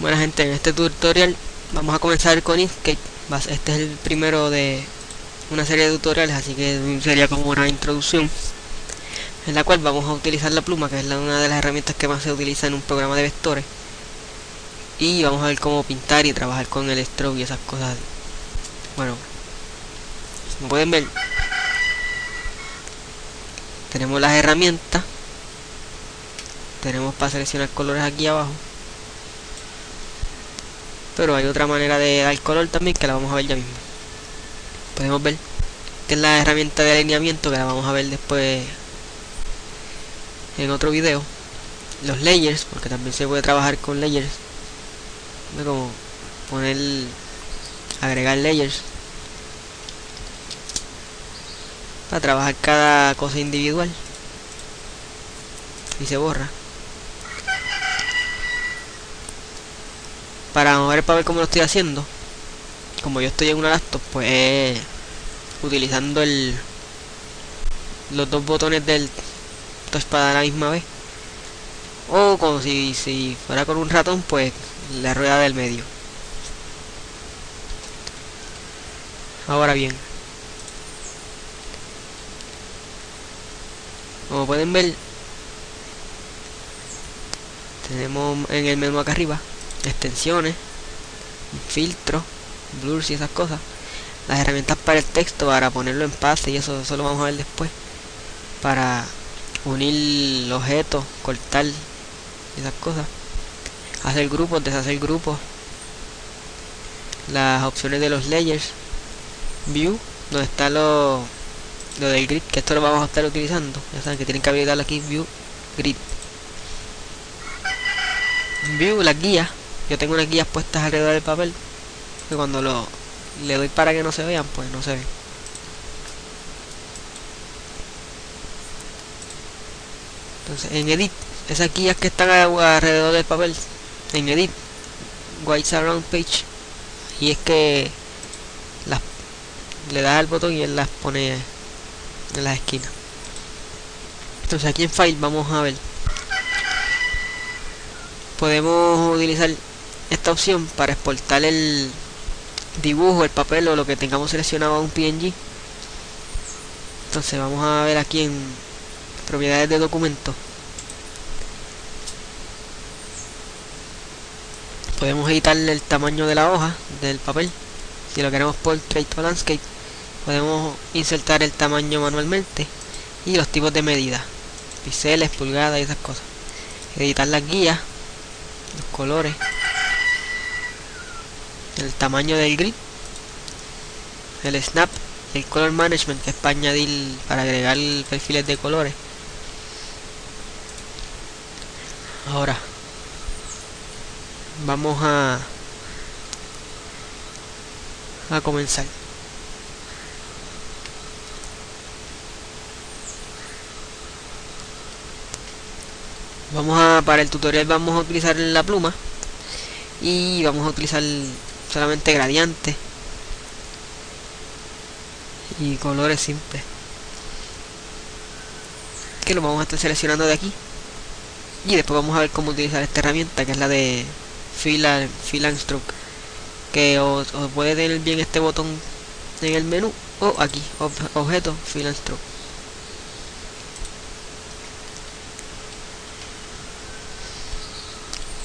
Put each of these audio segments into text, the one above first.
Buena gente, en este tutorial vamos a comenzar con Inkscape. Este es el primero de una serie de tutoriales, así que sería como una introducción en la cual vamos a utilizar la pluma, que es una de las herramientas que más se utiliza en un programa de vectores. Y vamos a ver cómo pintar y trabajar con el stroke y esas cosas. Bueno, como pueden ver, tenemos las herramientas. Tenemos para seleccionar colores aquí abajo pero hay otra manera de dar color también que la vamos a ver ya mismo. Podemos ver que es la herramienta de alineamiento que la vamos a ver después en otro video. Los layers porque también se puede trabajar con layers. Como poner agregar layers. Para trabajar cada cosa individual. Y se borra para mover para ver cómo lo estoy haciendo como yo estoy en una laptop pues utilizando el los dos botones del touchpad a la misma vez. O como si, si fuera con un ratón pues la rueda del medio. Ahora bien como pueden ver tenemos en el menú acá arriba extensiones, filtro, blurs y esas cosas. Las herramientas para el texto, para ponerlo en pase y eso, eso lo vamos a ver después. Para unir objetos, cortar esas cosas. Hacer grupos, deshacer grupos. Las opciones de los layers. View, donde está lo, lo del grid, que esto lo vamos a estar utilizando. Ya saben que tienen que habilitarlo aquí, View, Grid. View, la guía yo tengo unas guías puestas alrededor del papel que cuando lo le doy para que no se vean pues no se ven. Entonces en edit esas guías que están alrededor del papel en edit white surround page y es que las le das al botón y él las pone en las esquinas. Entonces aquí en file vamos a ver. Podemos utilizar esta opción para exportar el dibujo, el papel o lo que tengamos seleccionado a un PNG. Entonces vamos a ver aquí en propiedades de documento. Podemos editar el tamaño de la hoja del papel. Si lo queremos portrait o landscape, podemos insertar el tamaño manualmente y los tipos de medida, píxeles, pulgadas y esas cosas. Editar las guías, los colores el tamaño del grid, el snap, el color management que es para añadir, para agregar perfiles de colores. Ahora vamos a a comenzar. Vamos a para el tutorial vamos a utilizar la pluma y vamos a utilizar solamente gradientes y colores simples. Que lo vamos a estar seleccionando de aquí. Y después vamos a ver cómo utilizar esta herramienta que es la de fill and, fill and stroke. Que os, puede tener bien este botón en el menú o aquí objeto fill and stroke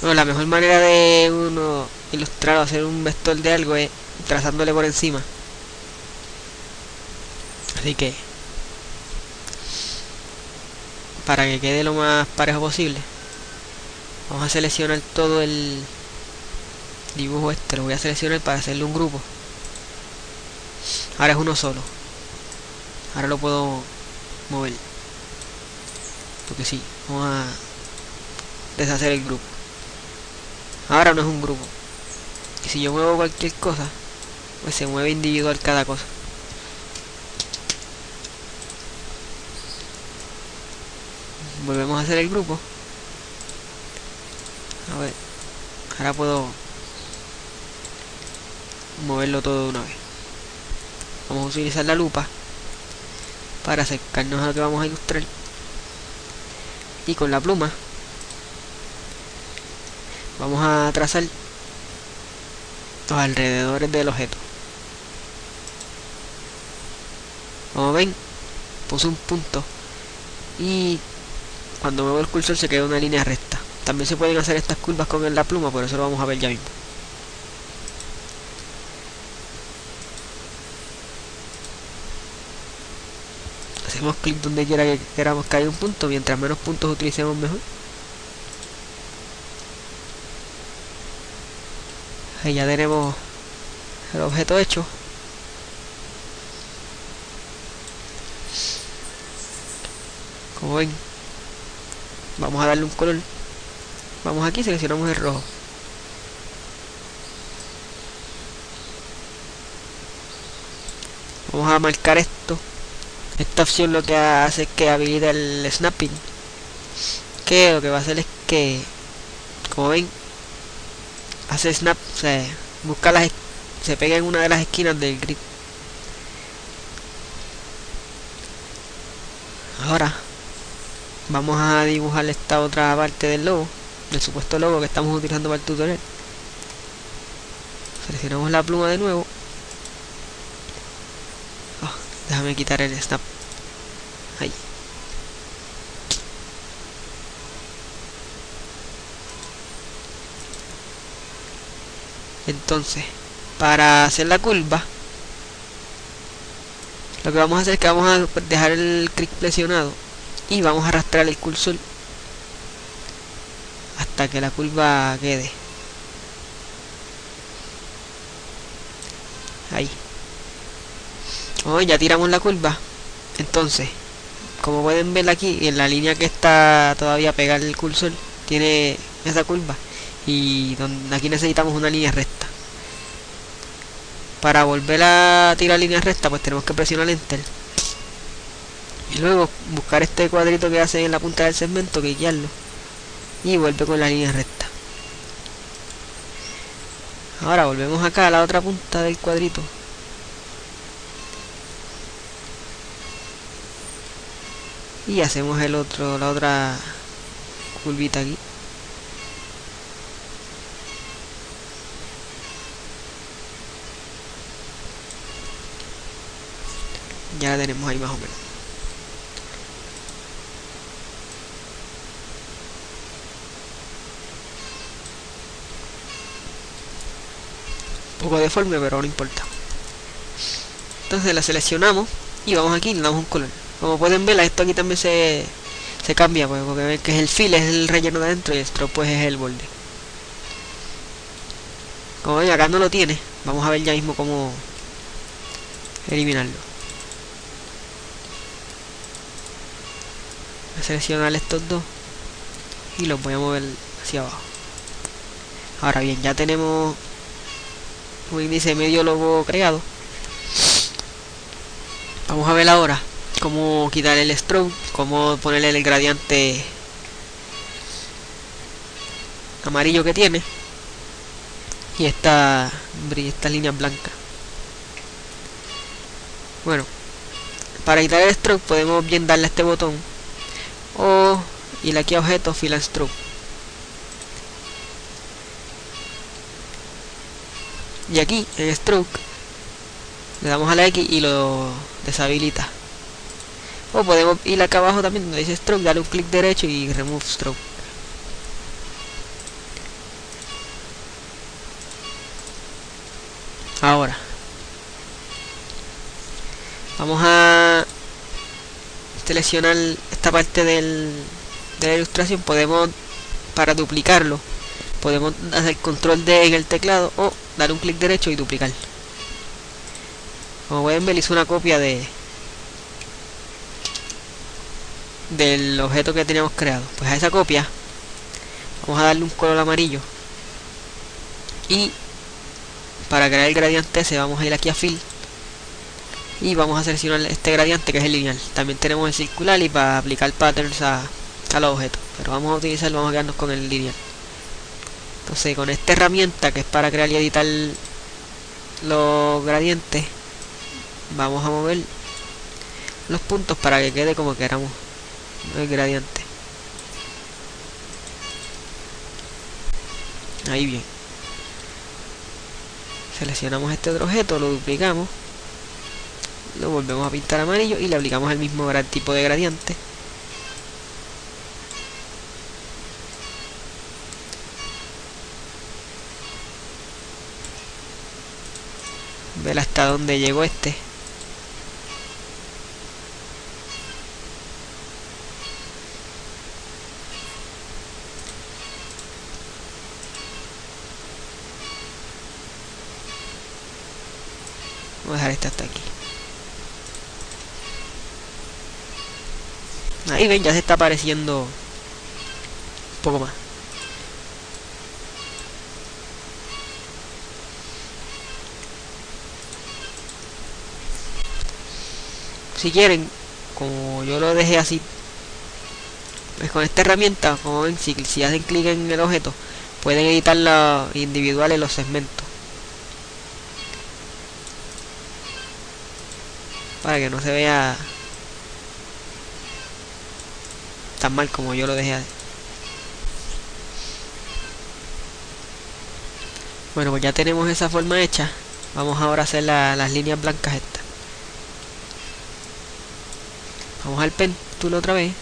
bueno la mejor manera de uno ilustrar o hacer un vector de algo es trazándole por encima. Así que para que quede lo más parejo posible vamos a seleccionar todo el dibujo este. Lo voy a seleccionar para hacerle un grupo. Ahora es uno solo. Ahora lo puedo mover. Porque sí vamos a deshacer el grupo ahora no es un grupo y si yo muevo cualquier cosa, pues se mueve individual cada cosa. Volvemos a hacer el grupo. A ver, ahora puedo moverlo todo de una vez. Vamos a utilizar la lupa para acercarnos a lo que vamos a ilustrar. Y con la pluma vamos a trazar los alrededores del objeto. Como ven, puse un punto y cuando muevo el cursor se queda una línea recta. También se pueden hacer estas curvas con la pluma, por eso lo vamos a ver ya mismo. Hacemos clic donde quiera que queramos que haya un punto, mientras menos puntos utilicemos mejor. Ahí ya tenemos el objeto hecho. Como ven, vamos a darle un color. Vamos aquí, seleccionamos el rojo. Vamos a marcar esto. Esta opción lo que hace es que habilita el snapping. Que lo que va a hacer es que, como ven, hace snap, se busca las se pega en una de las esquinas del grid. Ahora vamos a dibujar esta otra parte del logo, del supuesto logo que estamos utilizando para el tutorial. Seleccionamos la pluma de nuevo. Oh, déjame quitar el snap. Ahí. Entonces para hacer la curva lo que vamos a hacer es que vamos a dejar el clic presionado y vamos a arrastrar el cursor hasta que la curva quede ahí. Oh, ya tiramos la curva. Entonces como pueden ver aquí en la línea que está todavía pegada el cursor tiene esa curva y donde aquí necesitamos una línea recta. Para volver a tirar línea recta pues tenemos que presionar enter. Y luego buscar este cuadrito que hace en la punta del segmento guiarlo. Y vuelve con la línea recta. Ahora volvemos acá a la otra punta del cuadrito. Y hacemos el otro la otra curvita aquí ya la tenemos ahí más o menos. Un poco deforme pero no importa. Entonces la seleccionamos y vamos aquí y le damos un color. Como pueden ver esto aquí también se, se cambia pues, porque ven que es el fil es el relleno de adentro y esto pues es el borde. Como ven acá no lo tiene. Vamos a ver ya mismo cómo eliminarlo seleccionar estos dos y los voy a mover hacia abajo. Ahora bien ya tenemos un índice medio logo creado. Vamos a ver ahora cómo quitar el stroke cómo ponerle el gradiente amarillo que tiene y esta esta línea blanca. Bueno para quitar el stroke podemos bien darle a este botón o ir aquí a objeto stroke y aquí en stroke le damos a la X y lo deshabilita. O podemos ir acá abajo también donde dice stroke darle un clic derecho y remove stroke ahora vamos a seleccionar esta parte del, de la ilustración podemos para duplicarlo podemos hacer control D en el teclado o dar un clic derecho y duplicar. Como pueden ver hice una copia de del objeto que teníamos creado. Pues a esa copia vamos a darle un color amarillo. Y para crear el gradiente ese vamos a ir aquí a fill y vamos a seleccionar este gradiente que es el lineal. También tenemos el circular y para aplicar patterns a, los objetos pero vamos a utilizar vamos a quedarnos con el lineal. Entonces con esta herramienta que es para crear y editar los gradientes vamos a mover los puntos para que quede como queramos el gradiente. Ahí bien. Seleccionamos este otro objeto, lo duplicamos, lo volvemos a pintar amarillo y le aplicamos el mismo tipo de gradiente. Ver hasta dónde llegó este. Vamos a dejar este hasta aquí. Ahí ven, ya se está apareciendo un poco más. Si quieren, como yo lo dejé así, pues con esta herramienta, como ven, si, hacen clic en el objeto, pueden editar los individuales los segmentos. Para que no se vea tan mal como yo lo dejé bueno pues ya tenemos esa forma hecha. Vamos ahora a hacer las líneas blancas estas vamos al tool otra vez.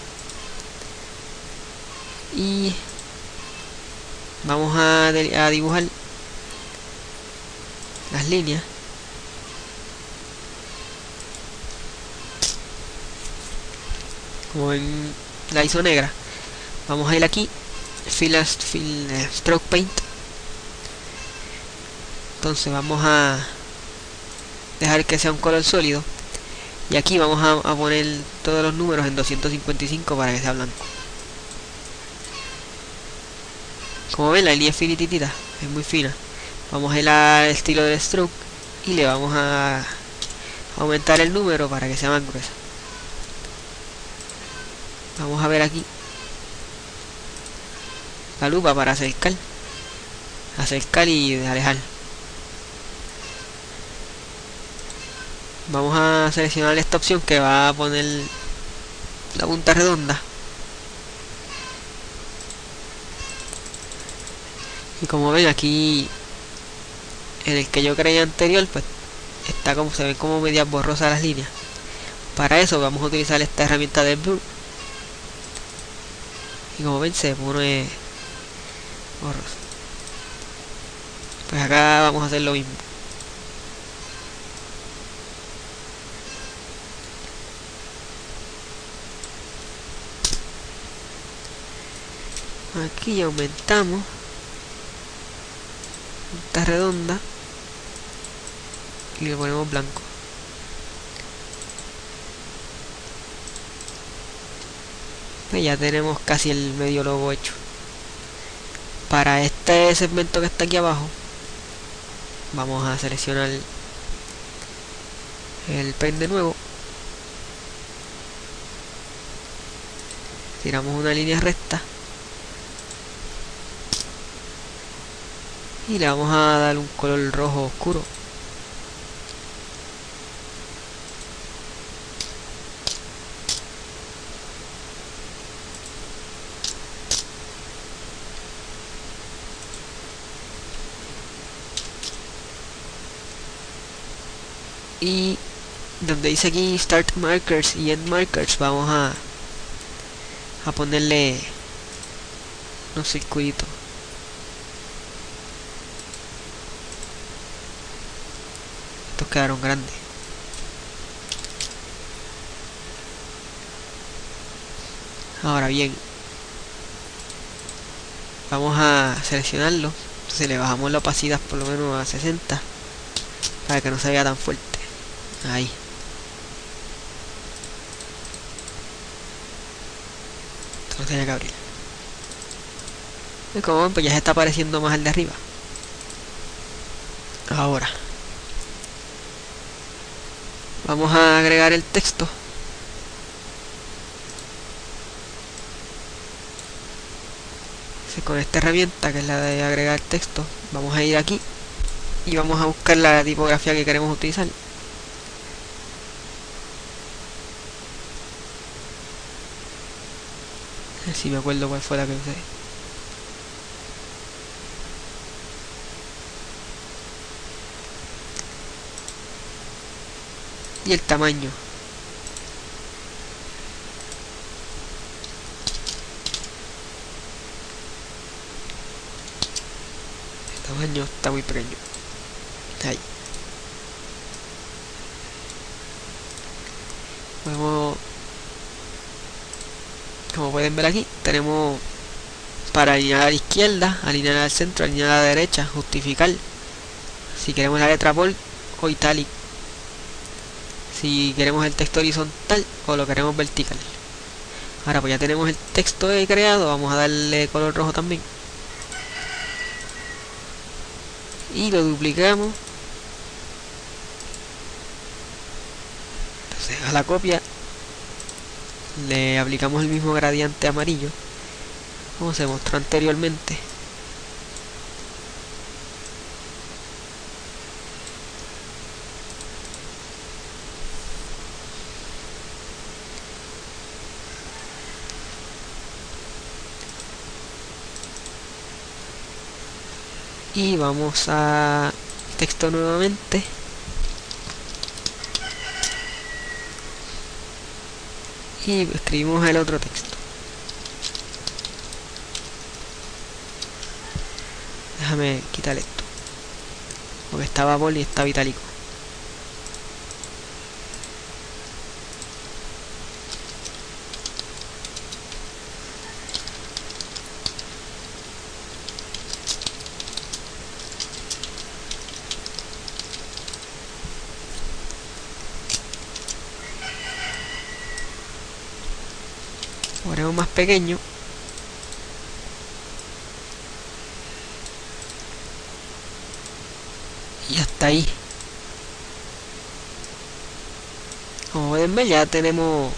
Y vamos a, dibujar las líneas. Como en la hizo negra. Vamos a ir aquí fill, fill stroke paint. Entonces vamos a dejar que sea un color sólido y aquí vamos a, poner todos los números en 255 para que sea blanco. Como ven la línea es finitita es muy fina. Vamos a ir al estilo del stroke y le vamos a aumentar el número para que sea más gruesa vamos a ver aquí la lupa para acercar acercar y alejar vamos a seleccionar esta opción que va a poner la punta redonda. Y como ven aquí en el que yo creía anterior pues está como se ven como medias borrosas las líneas. Para eso vamos a utilizar esta herramienta de blue. Y como ven se pone borroso. Pues acá vamos a hacer lo mismo aquí aumentamos. Esta redonda. Y le ponemos blanco. Pues ya tenemos casi el medio logo hecho. Para este segmento que está aquí abajo vamos a seleccionar el pen de nuevo. Tiramos una línea recta y le vamos a dar un color rojo oscuro. Y donde dice aquí start markers y end markers vamos a a ponerle unos circuitos quedaron grandes ahora bien vamos a seleccionarlo entonces le bajamos la opacidad por lo menos a 60 para que no se vea tan fuerte Ahí. Esto tenía que abrir. Y como ven, pues ya se está apareciendo más el de arriba. Ahora. Vamos a agregar el texto. con esta herramienta que es la de agregar texto vamos a ir aquí y vamos a buscar la tipografía que queremos utilizar si me acuerdo cuál fue la que usé. Y el tamaño. El tamaño está muy pequeño. Ahí. Vamos, como pueden ver aquí tenemos para alinear a la izquierda alinear al centro alinear a la derecha justificar. Si queremos la letra bold o italic si queremos el texto horizontal o lo queremos vertical. Ahora pues ya tenemos el texto creado vamos a darle color rojo también. Y lo duplicamos. Entonces a la copia le aplicamos el mismo gradiente amarillo como se mostró anteriormente y vamos a texto nuevamente. Y escribimos el otro texto. Déjame quitar esto porque estaba bol y estaba itálico ponemos más pequeño. Y hasta ahí. Como pueden ver ya tenemos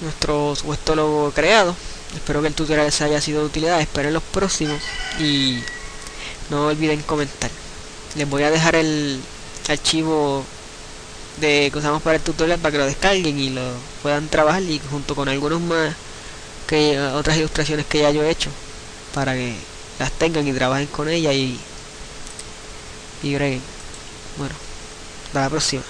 nuestro supuesto logo creado espero que el tutorial les haya sido de utilidad. Esperen los próximos. Y no olviden comentar. Les voy a dejar el archivo de que usamos para el tutorial para que lo descarguen y lo puedan trabajar y junto con algunos más que otras ilustraciones que ya yo he hecho para que las tengan y trabajen con ella y y breguen. Bueno hasta la próxima